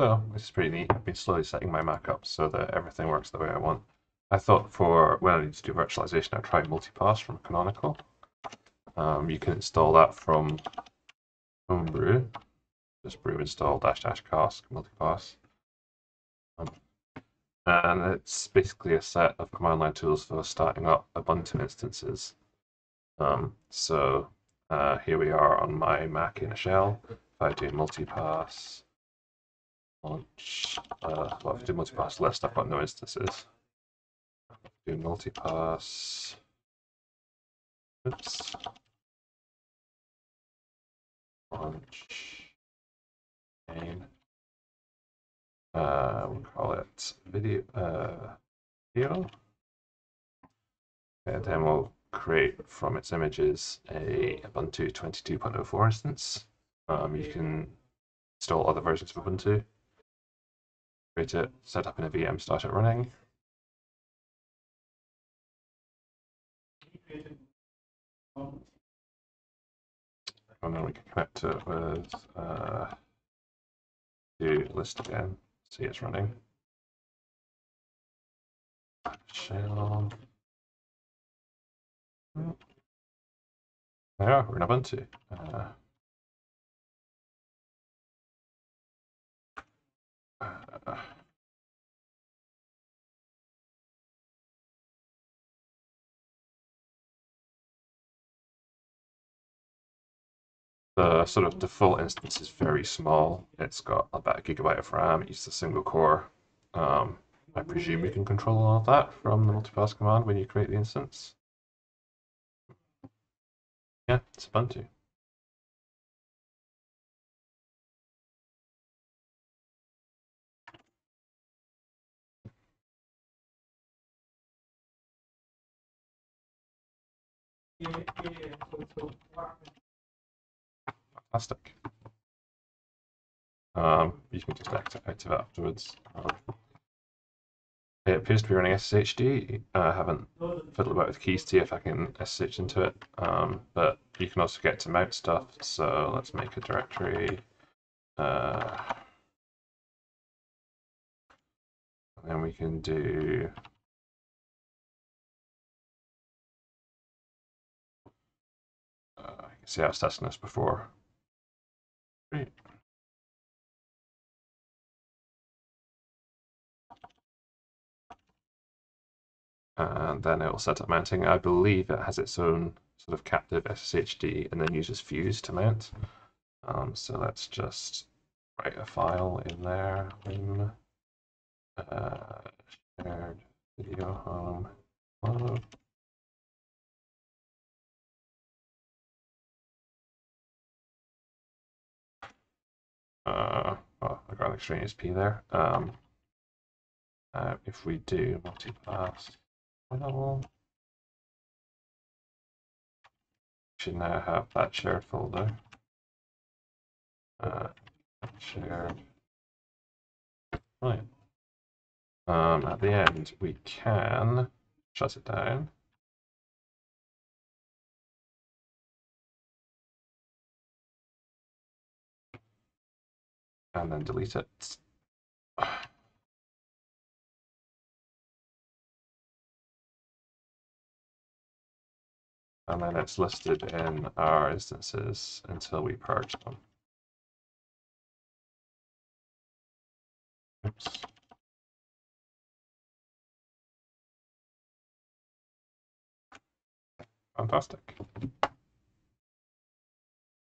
So this is pretty neat. I've been slowly setting my Mac up so that everything works the way I want. I thought for when I need to do virtualization, I'd try Multipass from Canonical. Um, you can install that from Homebrew. Just brew install dash dash cask multipass. Um, and it's basically a set of command line tools for starting up Ubuntu instances. Um, so uh, here we are on my Mac in a shell. If I do multipass launch, uh, well, if I do multipass list, I've got no instances. Do multipass. Oops. Launch. Main. Uh, we'll call it video. Uh, video. And then we'll create from its images a Ubuntu 22.04 instance. Um, you can install other versions of Ubuntu, create it, set up in a VM, start it running. And then we can connect it with uh, the list again, see it's running. Shell. Yeah, we're in Ubuntu. Uh, the sort of default instance is very small. It's got about a gigabyte of RAM. It uses a single core. Um, I presume you can control all of that from the multipass command when you create the instance. Yeah, it's Ubuntu. Fantastic. Um, you can just activate it afterwards. Um, it appears to be running SSHD. I haven't fiddled about with keys to see if I can SSH into it, um, but you can also get to mount stuff. So let's make a directory. Uh, and we can do see I was testing this before. Great. and then it will set up mounting. I believe it has its own sort of captive SSHD and then uses Fuse to mount. Um, so let's just write a file in there. Um, uh, shared video home. Load. Uh, oh, I got an extraneous P there. Um, uh, if we do multipass well, should now have that shared folder. Uh, shared. Right. Um, at the end, we can shut it down. And then delete it. and then it's listed in our instances until we purge them. Oops. Fantastic.